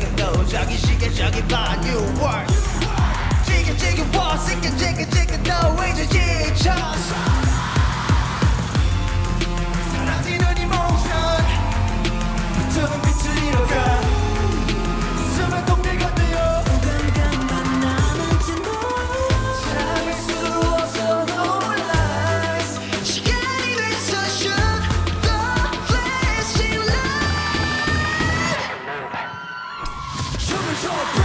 내가 저기 시계 저기 봐 New World 지금 지금 와 시계 지금 지금 너 이제 지쳐 You're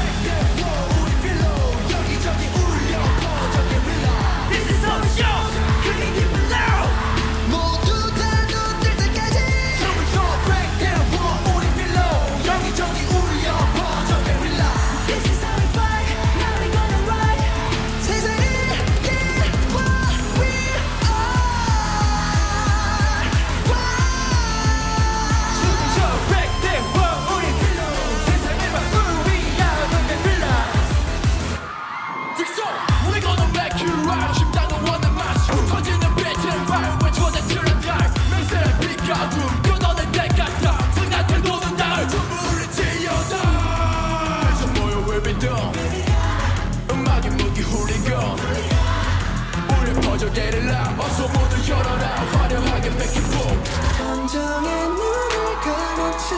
저절대를 나 어서 모두 열어라. 화려하게 make it boom 감정의 눈을 가려채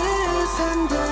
산다.